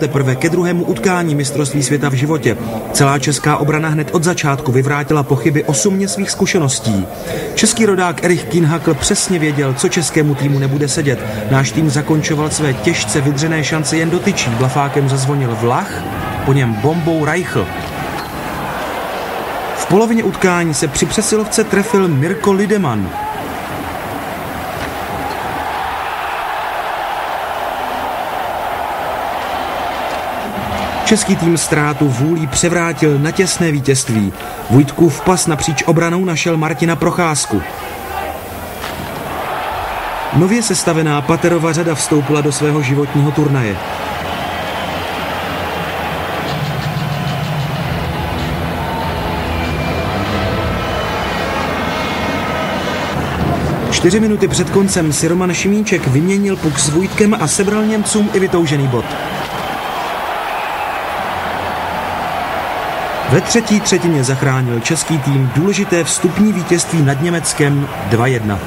Teprve ke druhému utkání mistrovství světa v životě. Celá česká obrana hned od začátku vyvrátila pochyby o sumě svých zkušeností. Český rodák Erich Kienhakl přesně věděl, co českému týmu nebude sedět. Náš tým zakončoval své těžce vydřené šance jen dotyčí. Blafákem zazvonil Vlach, po něm bombou Reichl. V polovině utkání se při přesilovce trefil Mirko Lideman. Český tým ztrátu vůlí převrátil na těsné vítězství. Vojtkův pas napříč obranou našel Martina Procházku. Nově sestavená Paterova řada vstoupila do svého životního turnaje. Čtyři minuty před koncem si Roman Šimíček vyměnil puk s Vojtkem a sebral Němcům i vytoužený bod. Ve třetí třetině zachránil český tým důležité vstupní vítězství nad Německem 2-1.